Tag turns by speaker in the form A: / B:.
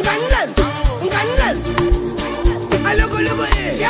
A: Ugandan, Ugandan. Alogo logo eh.